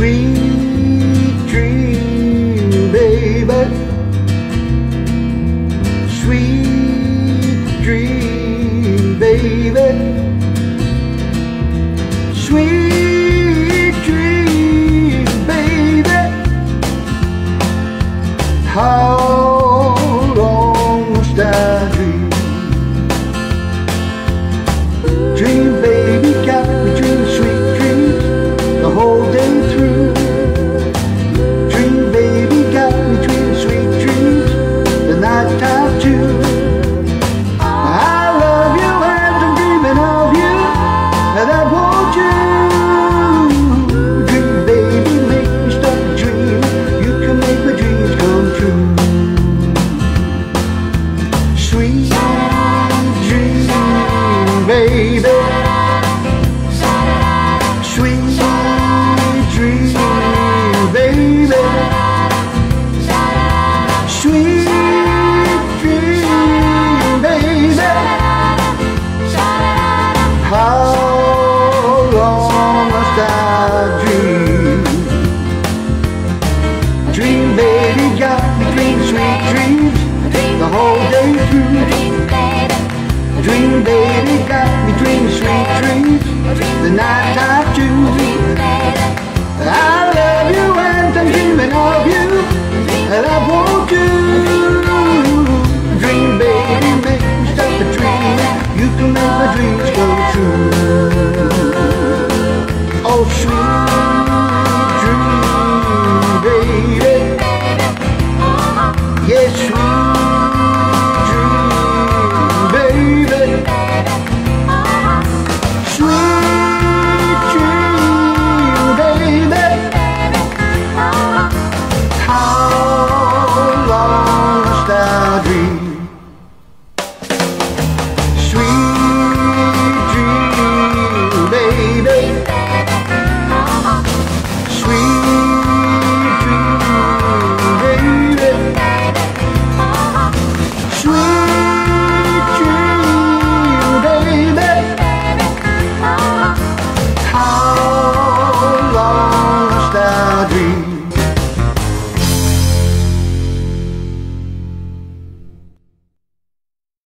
Sweet dream, baby. Sweet dream, baby. Sweet dream, baby. How through. I dream. Dream, baby, got me dream sweet dreams the whole day through. Dream, baby, got me dream sweet dreams the night I choose.